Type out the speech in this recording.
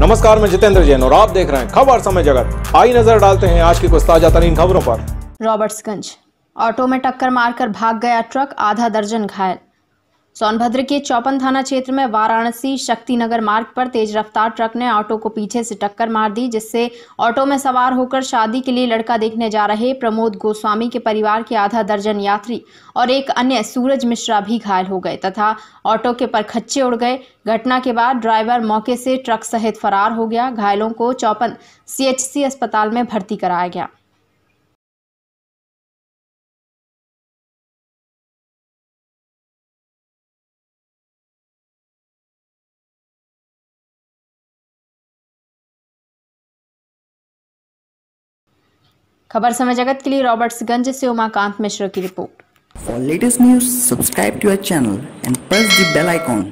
नमस्कार, मैं जितेंद्र जैन और आप देख रहे हैं खबर समय जगत। आई नज़र डालते हैं आज की कुछ ताज़ा तरीन खबरों पर। रॉबर्ट्सगंज। ऑटो में टक्कर मारकर भाग गया ट्रक, आधा दर्जन घायल। सोनभद्र के चौपन थाना क्षेत्र में वाराणसी शक्तिनगर मार्ग पर तेज रफ्तार ट्रक ने ऑटो को पीछे से टक्कर मार दी, जिससे ऑटो में सवार होकर शादी के लिए लड़का देखने जा रहे प्रमोद गोस्वामी के परिवार के आधा दर्जन यात्री और एक अन्य सूरज मिश्रा भी घायल हो गए तथा ऑटो के परखच्चे उड़ गए। घटना के बाद ड्राइवर मौके से ट्रक सहित फरार हो गया। घायलों को चौपन सीएचसी अस्पताल में भर्ती कराया गया। खबर समय जगत के लिए रॉबर्ट्सगंज से उमाकांत मिश्र की report. Latest news subscribe to our channel and press the bell icon